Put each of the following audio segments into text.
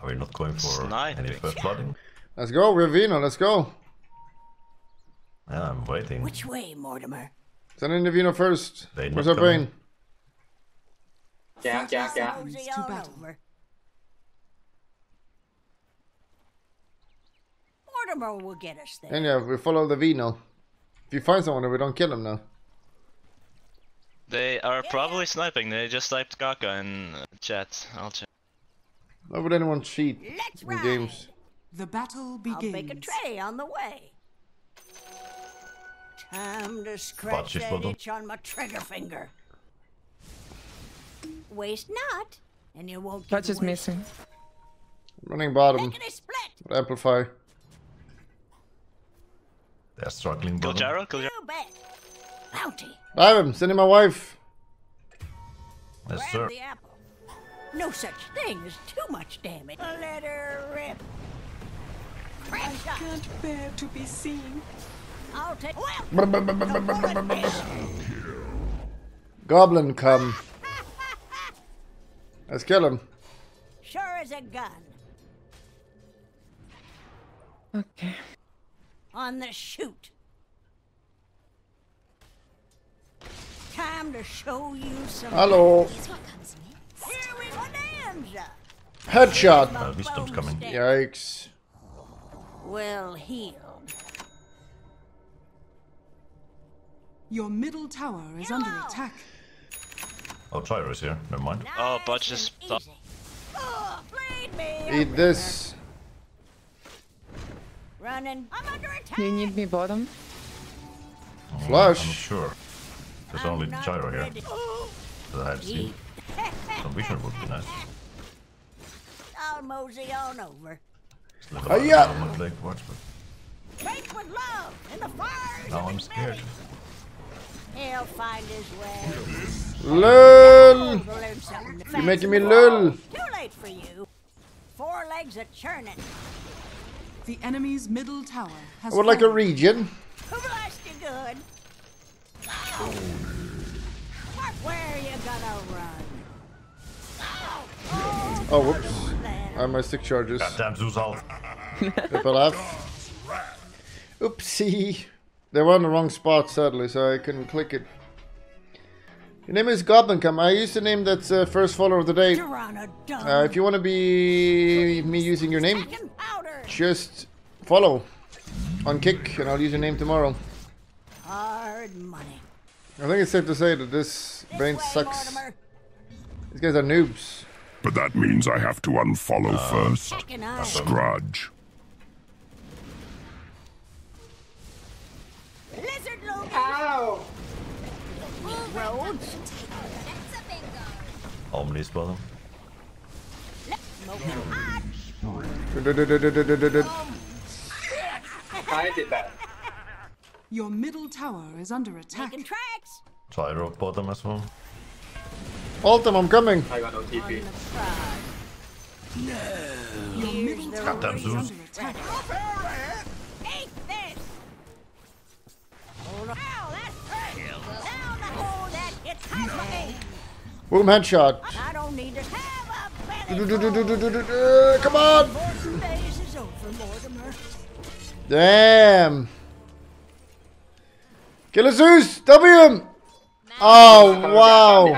Are we not going for Sniping. any first blooding? Let's go, Ravina, let's go. Yeah, I'm waiting. Which way, Mortimer? Send in Ravina first. They Where's our brain? Yeah, yeah, yeah. It's too bad. Mortimer will get us there. And yeah, we follow the Vino. If you find someone, we don't kill him now. They are probably sniping. They just typed Gaga in uh, chat. I'll check. Why would anyone cheat Let's in ride. games? The battle begins. I'll begins. make a tray on the way. Time to scratch Patrzysz that itch on my trigger finger. Waste not, and you won't Clutch give is missing. Running bottom. Lickety split. Amplify. They're struggling Kill bottom. Gyro, kill Gyro. You bet. Bounty. Dive him, sending my wife. Yes, sir. the apple. No such thing as too much damage. Let her rip. Crack shot. Can't bear to be seen. I'll take. Goblin come. Let's kill him. sure as a gun. Okay. On the shoot. Time to show you some. Hello. Here we bonanza. Headshot. Uh, wisdom's coming. Yikes. Well healed. Your middle tower is under Hello. attack. Oh, Gyro is here. Never mind. Oh, Nice Butch and is top. Oh. Eat this. Running. I'm under attack. You need me bottom? flush I'm Flush. sure. There's only I'm not Gyro here ready. Oh, that I have seen. eat. Some vision would be nice. I'll mosey on over. It's a little bit yeah. on watch, but Take with love in the fires. now I'm scared. belly. He'll find his way. LOL. We'll learn something You're making me fancy. lol. Too late for you. Four legs are churning. The enemy's middle tower has I would like a region. Who blessed you good? Mark where you gonna run. Oh, whoops. I have my stick charges. Damn Zeus out. Triple F. Oopsie. They were on the wrong spot, sadly, so I couldn't click it. Your name is Goblincom. I used the name that's uh, first follower of the day. Uh, if you want to be me using your name, just follow on Kick, and I'll use your name tomorrow. Hard money. I think it's safe to say that this This brain way, sucks. Mortimer. These guys are noobs. But that means I have to unfollow uh, first. Checking. Scrudge. Lizard Logan. Ow! Roads. Omni's bottom. Smoking hot. Du-du-du-du-du-du-du-du. Your middle tower is under attack. Taking tracks. Try rock bottom as well. Ult I'm coming. I got no TP. No. Your middle tower is under attack. Boom headshot. I don't need to have a do, do, do, do, do, do, do, do. Come on. Damn. Killer Zeus! W him! Oh, wow.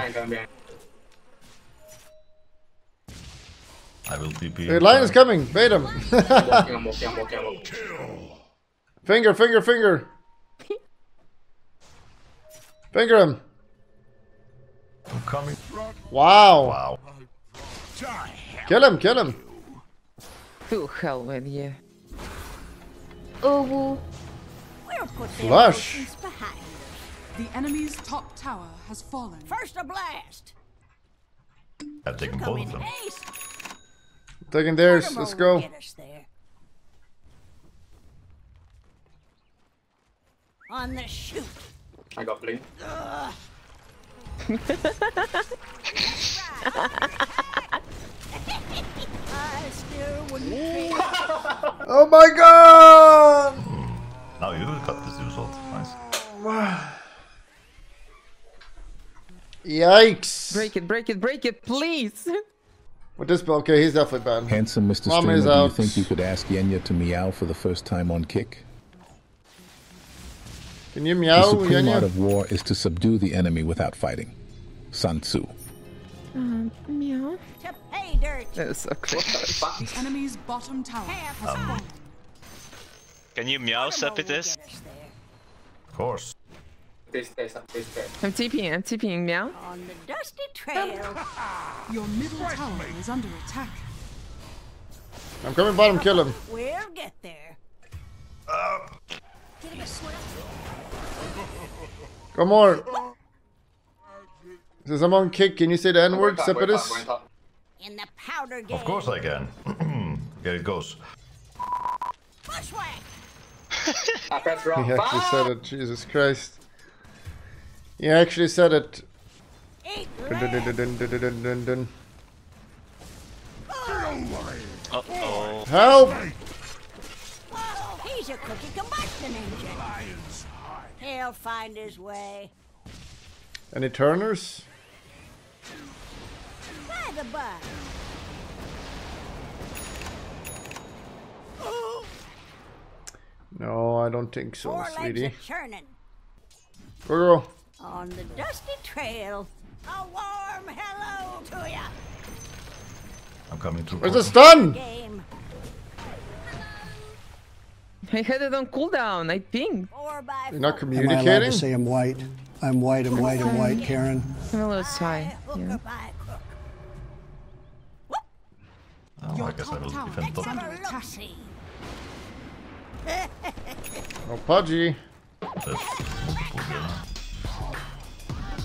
I will TP. The lion is coming. Bait him. I'm walking, I'm walking, I'm walking. Finger, finger, finger. Finger him. I'm coming. Wow. Wow. Kill him, kill him. To hell with you. Oh. Flush. The enemy's top tower has fallen. First a blast. I've taken both of them. Ace. Taking theirs. Let's go. On the shoot. I got blink. oh my god! Yikes! Break it, break it, break it, please. With this spell, okay, he's definitely bad. Handsome Mr. Mom Streamer, is do you think you could ask Jenya to meow for the first time on kick? Can you meow, The meow, supreme art of war is to subdue the enemy without fighting. Sun Tzu. Um, meow. To pay dirt. That was so cool. The enemy's bottom tower has fallen. Can you meow Mortimer will Sepitus? get us there. Of course. Please stay, son. Please stay. I'm TPing, I'm TPing, meow. On the dusty trail. Your middle tower is under attack. I'm coming bottom, kill him. We'll get there. Um. Come on. Is someone kick? Can you say the N word, Going top, going top, Sepatus? going top. In the powder game. Of course I can. there it goes. Bushwhack. I pressed wrong. He actually Fuck! said it. Jesus Christ. He actually said it. Dun, dun, dun, dun, dun, dun, dun, dun. Uh oh. Help! Whoa, he's a cookie combustion engine. He'll find his way. Any turners? By the by. No, I don't think so, Four legs sweetie. churning. Go, go. On the dusty trail. A warm hello to ya. I'm coming through. Where's the stun? Game. I had it on cooldown, I pinged. Four by You're not four. Am I to communicating? say I'm white? I'm white, I'm white, I'm white, Karen. I'm a little shy. Yeah. Oh, Your I guess I top will tower defend is top. under Have a attack. look-see. Oh, Pudgy. There's multiple here now.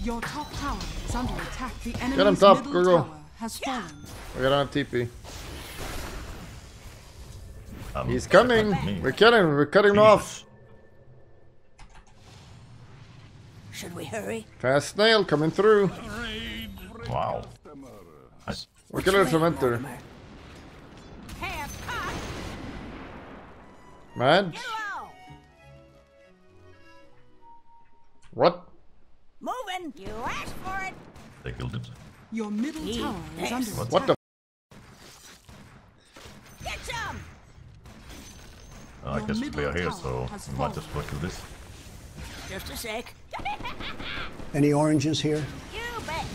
Your top tower is under attack. The him enemy's top, middle Gurgle. tower has fallen. We don't have TP. Um, He's coming. We're killing him. We're cutting him off. Should we hurry? Fast snail coming through. Wow. We're killing Fermenter. Mortimer? Half. Man. What? Moving. You asked for it. They killed it. Your middle Eat tower is under attack. What the? Get some. Oh, I guess we are here, so has we might fallen. just work with this. Just a sec. Any oranges here? You bet.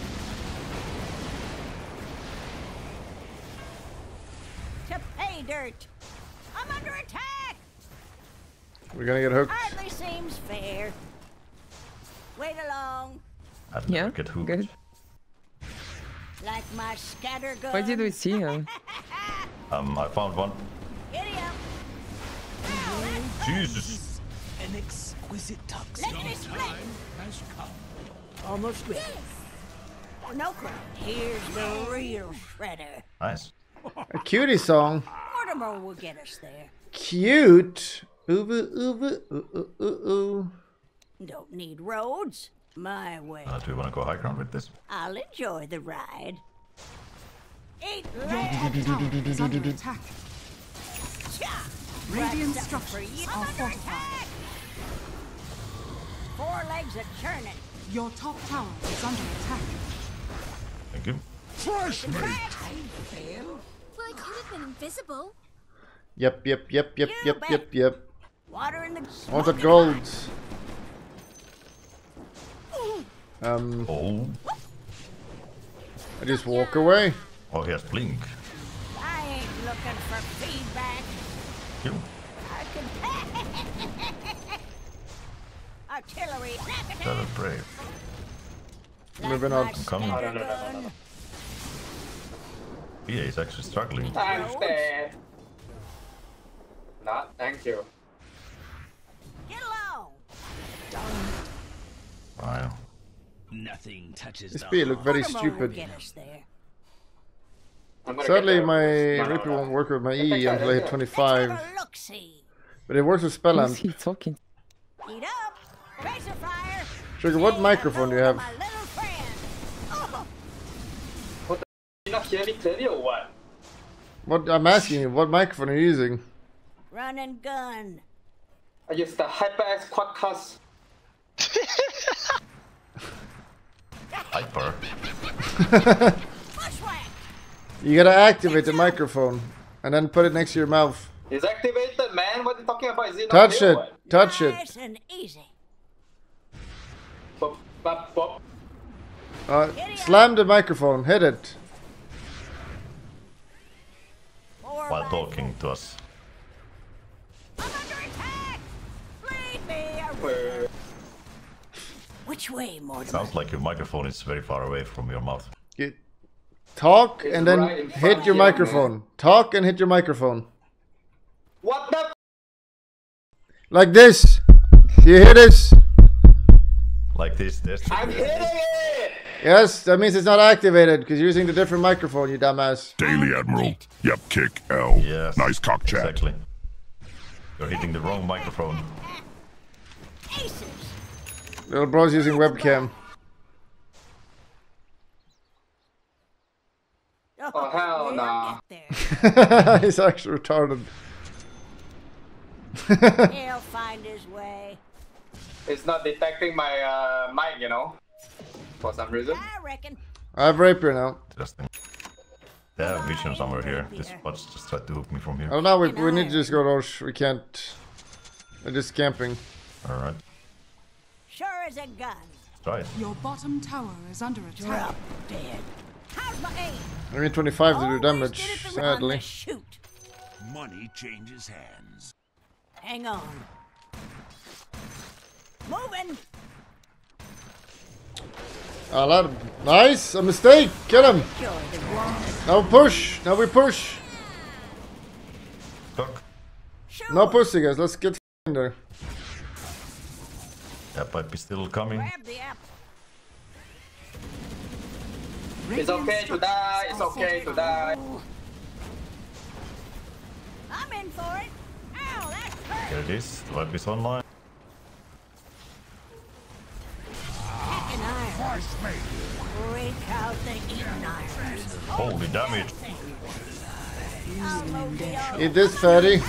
To pay dirt. I'm under attack. We're gonna get hooked. Hardly seems fair. Wait along. I'd Yeah, never get hooked. good. Like my scatter gun. Why did we see him? Um, I found one. Giddy up. Now that's Jesus. lickety split. Almost ready. Oh, no crap. Here's the real shredder. Nice. A cutie song. Mortimer will get us there. Cute. Ooh, ooh, ooh, ooh, ooh, ooh. Don't need roads. My way. Uh, do you want to go high ground with this? I'll enjoy the ride. Eat Your legs. top under attack. Cha! Radiant Right up for structures you. are Under fortified. attack. Four legs a churning. Your top tower is under attack. Thank you. Fresh meat. Well, I could have been invisible. Yep, yep, yep, yep, You yep, bet. yep, yep. Water in the I want that gold. hot. Um, Oh. I just walk away. Oh, he has blink. I ain't looking for feedback. You. I can. Artillery. That is brave. Like Moving my on. I'm coming. scatter No, no, no, no, no, gun. Yeah, he's actually struggling. I'm dead. Not, thank you. Get along. Wow. Nothing touches This the bee look very stupid. get there. Sadly, my No, no, Reaper won't work with my E until I hit 25. Have a look-see. But it works with Who's Spellamp. he talking? Eat up. Tracer fire. Sugar, what microphone do you have? to My little friend. You're not hearing me clearly or what? What I'm asking you, what microphone are you using? run and gun. I use the HyperX Quadcast. Hyper. You gotta activate the microphone and then put it next to your mouth. It's activated, man. What are you talking about? Is it Touch it. or what? Touch it. And easy. Pop, pop, pop. Uh, slam the microphone. Hit it. While talking to us. I'm under attack! Lead me a Uh, Which way, Mortimer? Sounds like your microphone is very far away from your mouth. Get, talk It's and then right hit your you, man. microphone. Talk and hit your microphone. What the? Like this. You hear this? Like this, this. I'm hitting it! Yes, that means it's not activated because you're using the different microphone, you dumbass. Daily Admiral. Yep, kick L. Yes. Nice cock chat. Exactly. You're hitting the wrong microphone. Aces! Little bro's using webcam. Oh, hell we'll nah. He's actually retarded. He'll find his way. It's not detecting my uh, mic, you know? For some reason. I reckon. I have rapier now. Interesting. They have vision somewhere here. This bot's just tried to hook me from here. Oh no, we, we need to just go Rosh. We can't. They're just camping. Alright. Sure as a gun. Try it. Your bottom tower is under attack. Drop dead. How's my aim? I need 25 to do damage, did it the- on the sadly. shoot. Money changes hands. Hang on. Moving. Ah, let him. Nice! A mistake! Get him! Sure, the. Now push! Now we push! Cock. Sure. No pussy, guys. Let's get in there. That might be still coming. Grab the apple. It's okay to die. It's okay to die. I'm in for it. Ow, that hurt. Here it is. The web is online. Hacking iron. Break out the eating. Holy damage. I'll load the other. Eat this, fatty.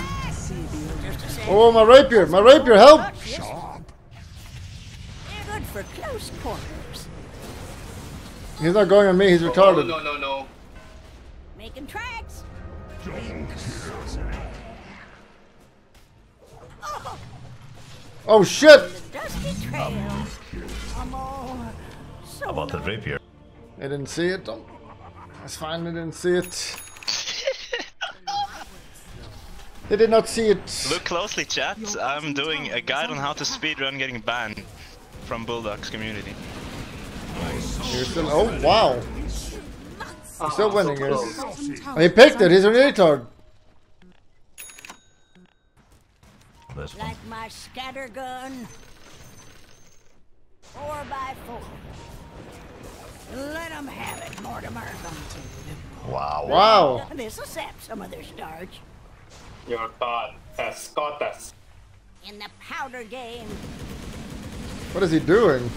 Oh, my rapier! My rapier, help! They're good for close quarters. He's not going on me, he's Oh, retarded. no, no, no. Making tracks. Oh, Oh shit! dusty trail. Come on. So How about the rapier? I didn't see it. though. That's fine, I didn't see it. They did not see it. Look closely, chat. I'm doing a guide on how to speedrun getting banned from Bulldog's community. You're still. Oh wow! You're still ah, winning, guys. close. Oh, he picked it. He's a retard. This one. like my scatter gun. Four by four. Let 'em have it, Mortimer. Wow. Wow. This'll sap some of their starch. Your thought has got us. In the powder game, What is he doing?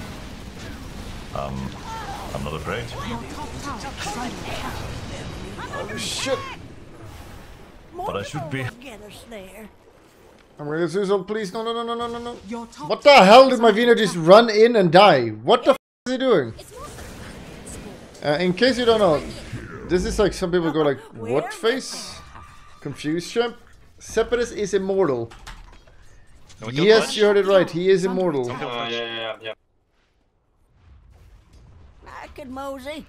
Um, I'm not afraid. Your top tower is. Oh shit! But I should be. will get us there. I'm gonna do some, please. No, no, no, no, no, no, no. What the hell did my Vino just run in and die? What the f is he doing? Uh, in case you don't know, this is like some people go like, what face? Confused champ? Separatist is immortal. Can we kill Yes, you heard it right. He is immortal. Oh, yeah, yeah, yeah, yeah. I could mosey.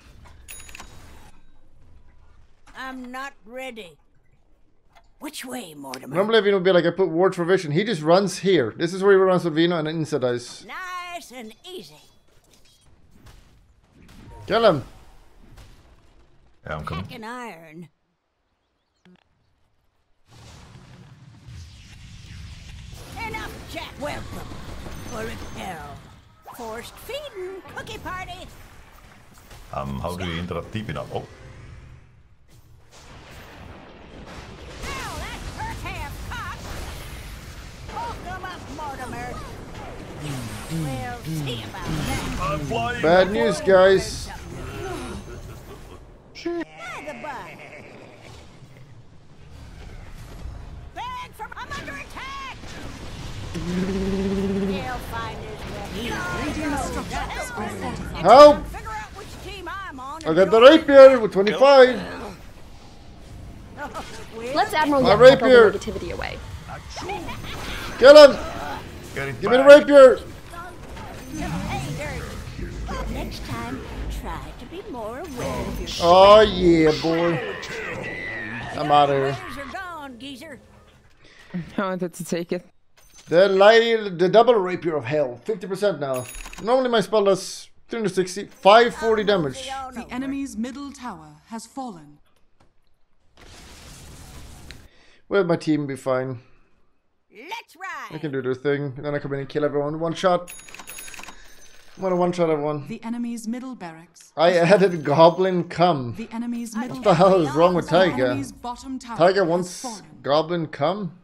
I'm not ready. Which way, Mortimer? Normally Vino would be like, I put ward for vision. He just runs here. This is where he runs with Vino and then inside dice. Nice and easy. Kill him. Yeah, I'm coming. Hacking iron. Jack Welcome. For repel. Forced feeding. Cookie party. Um, how do you interrupt deep enough? Oh, Ow, that hurt half cock. Hook 'em up, Mortimer. We'll see about that. I'm flying. Bad news, guys. The bug. Bag from I'm under attack. He'll find his way. Radiant structures are fortified. Help! Figure out which team I'm on I got the rapier with 25. Let's Admiral My Yep wipe the rapier. negativity away. Kill him! Get Give me the rapier! Hey, Next time, try to be more aware of your Oh yeah, boy. I'm out of here. Letters are gone, geezer. I wanted to take it. The light, the double rapier of hell, 50% now. Normally my spell does 360, 540 damage. The enemy's middle tower has fallen. Well, my team be fine. Let's ride. I can do their thing, and then I come in and kill everyone. One shot. I'm gonna one shot everyone. The enemy's middle barracks. I added Goblin Come. The enemy's middle What the hell is wrong with Tiger? enemy's bottom tower Tiger wants fallen. Goblin Cum?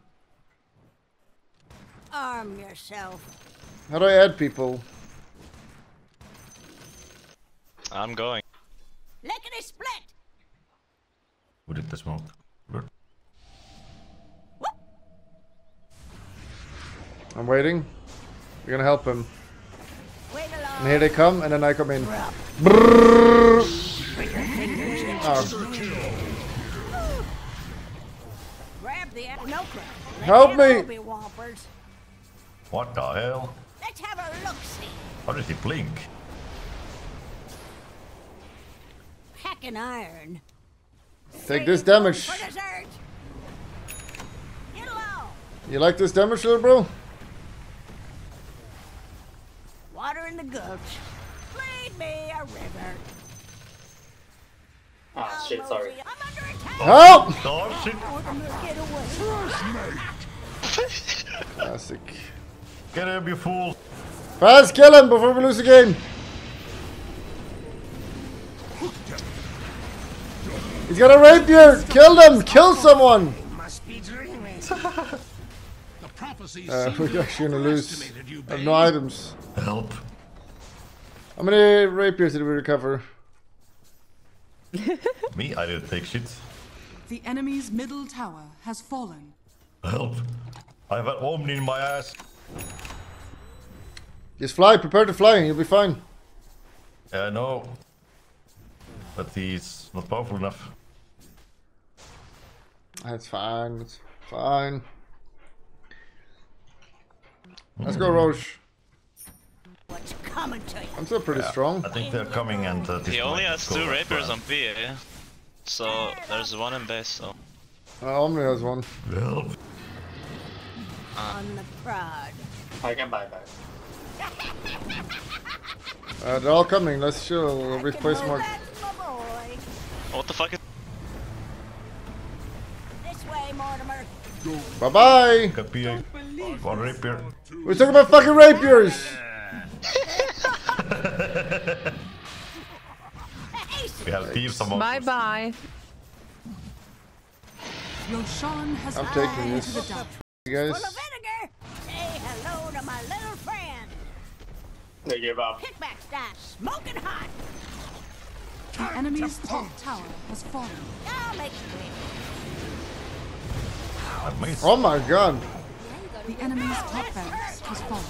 Arm yourself. How do I add people? I'm going. Lickety split. Who did the smoke? Good. I'm waiting. We're gonna help him. Wait along. And here they come, and then I come in. Oh, Grab the no. Help me. Be whoppers. What the hell? Let's have a look see. How did he blink? Packing iron. take this damage. Get along. You like this damage, little bro? Water in the gulch. Lead me a river. Ah, shit, sorry. I'm under attack. Help! Oh shit! Classic. Get him, you fool! Fast, kill him before we lose the game. He's got a rapier. Kill them. Kill someone. Must be dreaming. the prophecies Uh, we're actually gonna lose. I have no items. Help! How many rapiers did we recover? Me? I didn't take shit. The enemy's middle tower has fallen. Help! I have an Omni in my ass. Just fly. Prepare to fly, you'll be fine. Yeah, I know. But he's not powerful enough. That's fine. It's fine. Let's go, Rosh. What's coming to you? I'm still pretty strong. I think they're coming and uh, this He only has two up, rapiers uh, on P, eh? So there's one in base, so. Uh, Omni has one. Help! On the prod. I can buy that. Uh, they're all coming. Let's chill. Replace Mark. That's my. What the fuck is. This way, Mortimer. Bye bye. Got PA. One rapier. We're talking about fucking rapiers. We have thieves among Bye us. bye. Roshan has I'm taking this. You guys. They give up. Kickback style. Smoking hot. The enemy's top tower has fallen. I'll make it quick. I missed. Oh my god. The enemy's top barracks has fallen.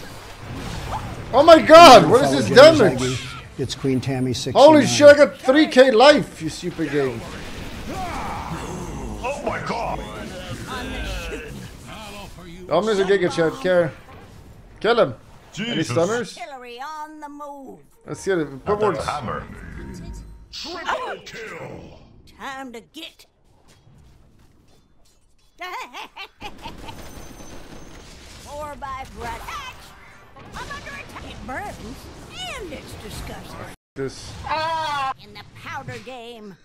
Oh my god. What is this James damage? It's Queen Tammy 69. Holy shit! I got 3k life. You super game. Oh my god! Omni's a giga chat. Care. Kill him. Any stunners? Hillary on the move. Let's get it. Not Put that words. hammer. Time to get. Four by Brad Hatch. I'm under attack. It burns and it's disgusting. This. Ah. In the powder game.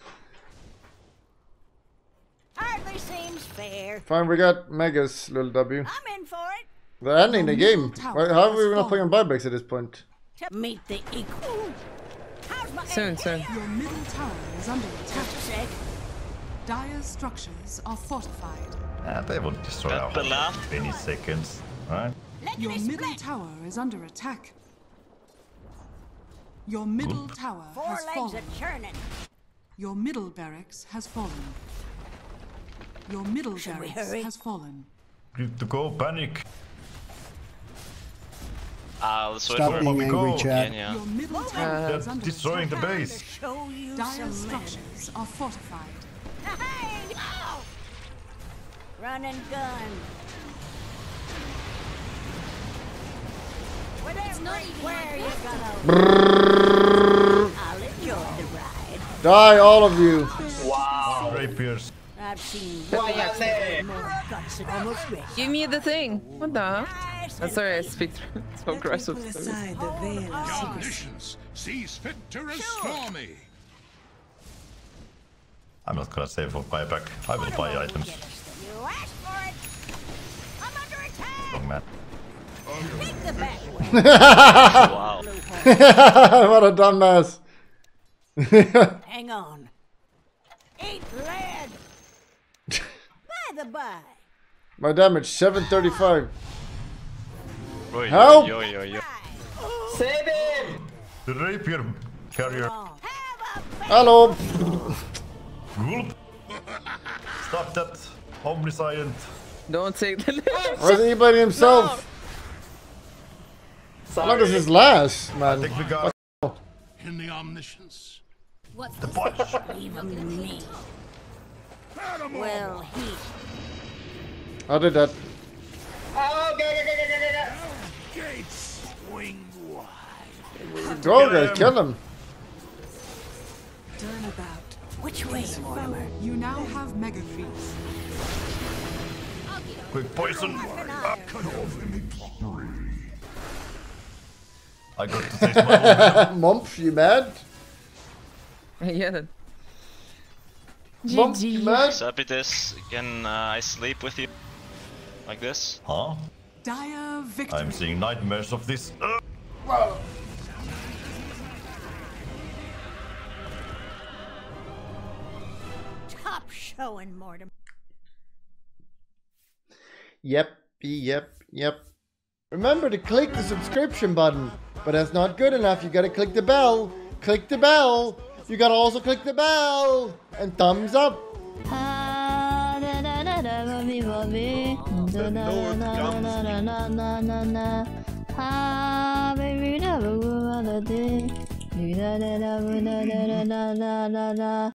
Hardly seems fair. Fine, we got Megas, little W. I'm in for it. The ending the game. Why, how are we not playing buybacks at this point? Meet the equal. Soon, soon. Your middle tower is under attack. Just. Dire structures are fortified. Ah, they will destroy our But whole laugh. any seconds. Right? Your middle tower is under attack. Your middle tower Four has legs fallen. a churning. Your middle barracks has fallen. Your middle Should barracks has fallen. Need to go panic. Uh, let's wait Stop for being we angry, go. Chad. Yeah. Your middle Uh, They're destroying the base. Show you Dire structures are fortified. Hey! Ow! Run and gun. Whatever, not even where you gonna? I'll enjoy the ride. Die, all of you. Wow. Rapiers. I've seen What I say? more guts than almost ready. Give me the thing. What the? Nice I'm sorry, I speak so aggressive. Omniscience sees fit to restore me. I'm not gonna save for buyback. I will buy items. You asked for it. I'm under attack. Wrong man. Take the back way. Wow. what a dumbass. Hang on. Eat lead. by the by. My damage, 735. Oi, Help! Yo, yo, yo. Save him! The rapier carrier. Hello. Gulp. Stop that. Omniscient. Don't take the lift. Where's he by himself? How long does this last, man? Take the guy. In the omniscience. What's The this? punch. Leave me. Well, he. I did that. Oh, go, go, go, go, go, go, go. Gates swing wide. Go, guys, kill him. Turn about. Which way, Mortimer? You now have mega creeps. Quick poison. I got to taste my own. Mump, you mad? yeah. That. Mump, you mad? Sapitis, can uh, I sleep with you? Like this? Huh? Dire victory. I'm seeing nightmares of this. Uh, Top showing, Mortimer. Yep, yep, yep. Remember to click the subscription button, but that's not good enough. You gotta click the bell. Click the bell. You gotta also click the bell and thumbs up. The north comes Ah, baby, day.